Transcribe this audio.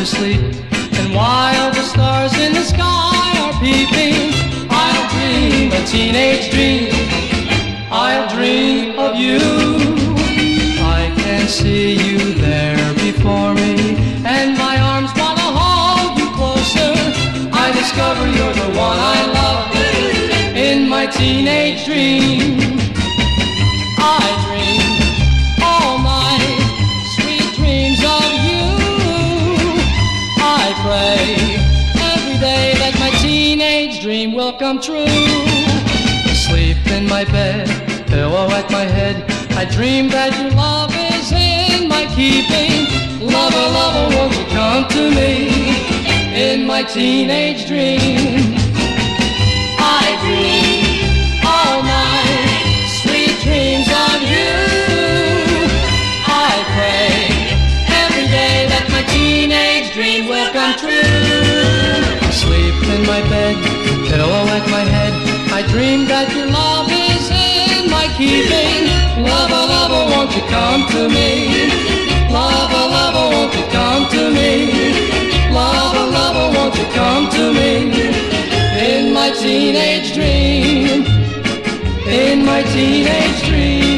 to sleep. And while the stars in the sky are peeping, I'll dream a teenage dream. I'll dream of you. I can see you there before me, and my arms wanna hold you closer. I discover you're the one I love in my teenage dream. Dream will come true. Sleep in my bed, pillow at my head. I dream that your love is in my keeping. Lover, lover, won't you come to me in my teenage dream? I dream all my sweet dreams of you. I pray every day that my teenage dream will come true. Sleep in my bed, dream that your love is in my keeping. Lover, lover, won't you come to me? Lover, lover, won't you come to me? Lover, lover, won't you come to me? In my teenage dream, in my teenage dream.